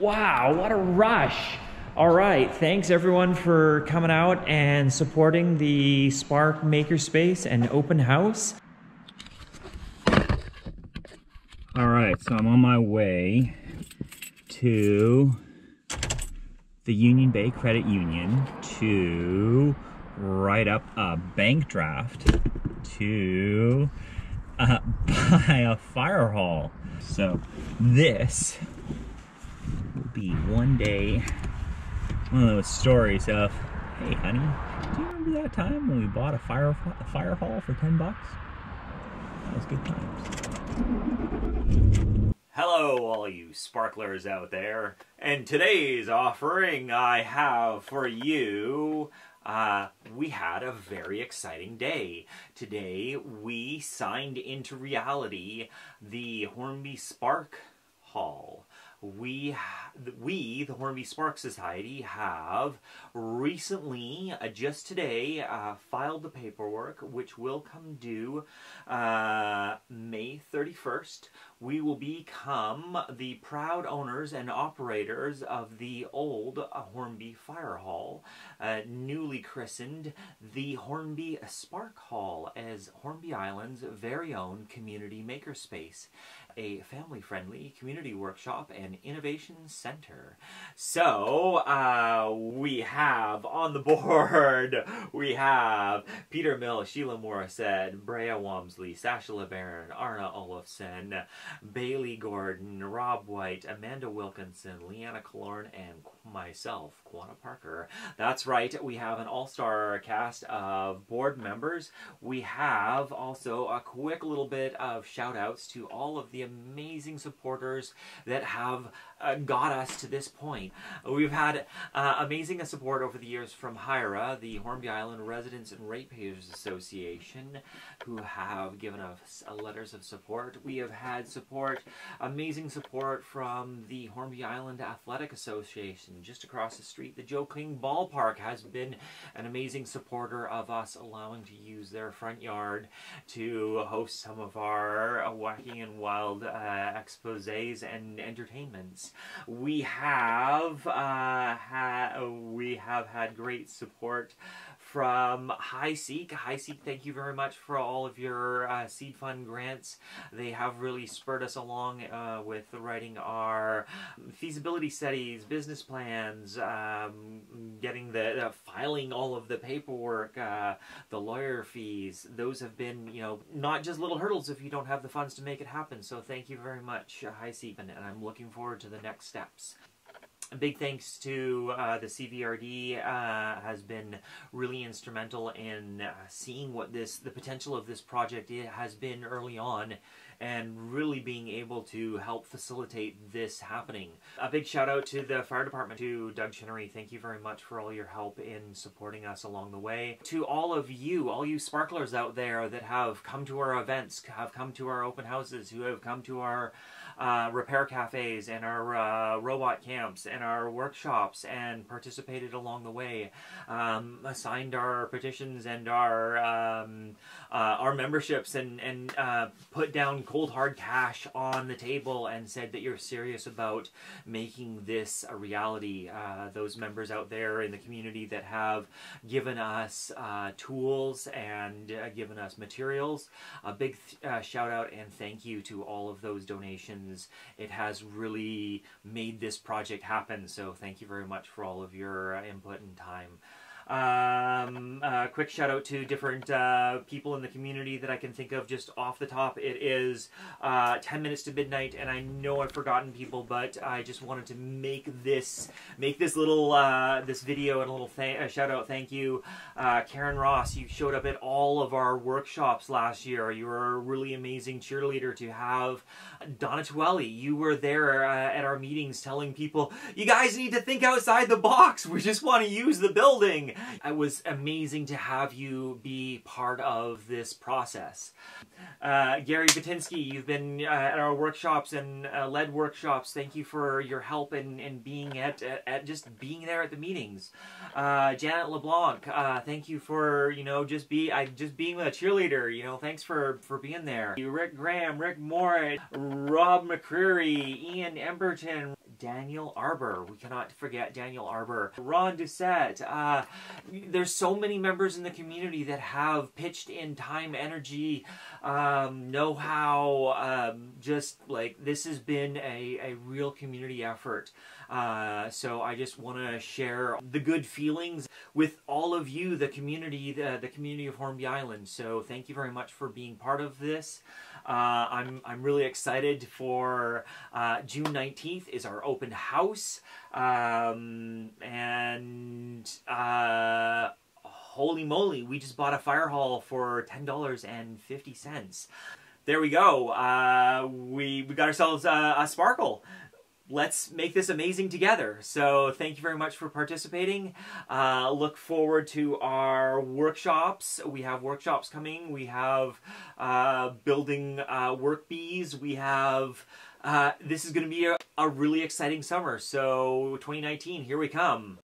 Wow, what a rush. All right, thanks everyone for coming out and supporting the Spark Makerspace and open house. All right, so I'm on my way to the Union Bay Credit Union to write up a bank draft to uh, buy a fire hall. So this one day, one of those stories of, hey honey, do you remember that time when we bought a fire, a fire hall for 10 bucks? That was good times. Hello, all you sparklers out there. And today's offering I have for you uh, we had a very exciting day. Today, we signed into reality the Hornby Spark Hall we, we, the Hornby Spark Society, have recently, uh, just today, uh, filed the paperwork, which will come due uh, May 31st. We will become the proud owners and operators of the old Hornby Fire Hall, uh, newly christened the Hornby Spark Hall as Hornby Island's very own community makerspace a family-friendly community workshop and innovation center. So, uh, we have on the board, we have Peter Mill, Sheila Morissette, Brea Wamsley, Sasha LeBaron, Arna Olafson, Bailey Gordon, Rob White, Amanda Wilkinson, Leanna Killorn, and myself, Quanah Parker. That's right, we have an all-star cast of board members. We have also a quick little bit of shout-outs to all of the amazing supporters that have uh, got us to this point. We've had uh, amazing support over the years from HIRRA, the Hornby Island Residents and Ratepayers Association, who have given us uh, letters of support. We have had support, amazing support from the Hornby Island Athletic Association just across the street. The Joe King Ballpark has been an amazing supporter of us allowing to use their front yard to host some of our wacky and wild uh, exposés and entertainments. We have uh, ha we have had great support from HICEEC. High Seek, thank you very much for all of your uh, seed fund grants. They have really spurred us along uh, with writing our feasibility studies, business plans, um, getting the uh, filing all of the paperwork, uh, the lawyer fees. Those have been, you know, not just little hurdles if you don't have the funds to make it happen. So thank you very much, HICEEC, and I'm looking forward to the next steps. A big thanks to uh, the CVRD uh, has been really instrumental in uh, seeing what this the potential of this project has been early on and really being able to help facilitate this happening. A big shout out to the fire department, to Doug Chinnery. Thank you very much for all your help in supporting us along the way. To all of you, all you sparklers out there that have come to our events, have come to our open houses, who have come to our uh, repair cafes and our uh, robot camps and our workshops and participated along the way, um, signed our petitions and our um, uh, our memberships and and uh, put down cold hard cash on the table and said that you're serious about making this a reality. Uh, those members out there in the community that have given us uh, tools and given us materials, a big shout out and thank you to all of those donations it has really made this project happen. So thank you very much for all of your uh, input and time. Um, uh, quick shout out to different uh, people in the community that I can think of just off the top. It is uh, 10 minutes to midnight, and I know I've forgotten people, but I just wanted to make this make this little uh, this video and a little th shout out. Thank you, uh, Karen Ross. You showed up at all of our workshops last year. You were a really amazing cheerleader to have. Donna Tuelli, you were there uh, at our meetings telling people, you guys need to think outside the box. We just want to use the building. It was amazing to have you be part of this process. Uh, Gary Batinsky, you've been uh, at our workshops and uh, led workshops. Thank you for your help and, and being at, at, at, just being there at the meetings. Uh, Janet LeBlanc, uh, thank you for, you know, just be I just being a cheerleader, you know, thanks for, for being there. Rick Graham, Rick Moore, Rob McCreary, Ian Emberton, Daniel Arbor. We cannot forget Daniel Arbor. Ron Doucette. Uh, there's so many members in the community that have pitched in time, energy, um, know-how. Um, just like this has been a, a real community effort. Uh, so I just want to share the good feelings with all of you, the community, the, the community of Hornby Island. So thank you very much for being part of this. Uh, I'm, I'm really excited for uh, June 19th is our open house. Um, and uh, holy moly, we just bought a fire hall for $10.50. There we go. Uh, we, we got ourselves a, a sparkle let's make this amazing together. So thank you very much for participating. Uh, look forward to our workshops. We have workshops coming. We have uh, building uh, work bees. We have, uh, this is going to be a, a really exciting summer. So 2019, here we come.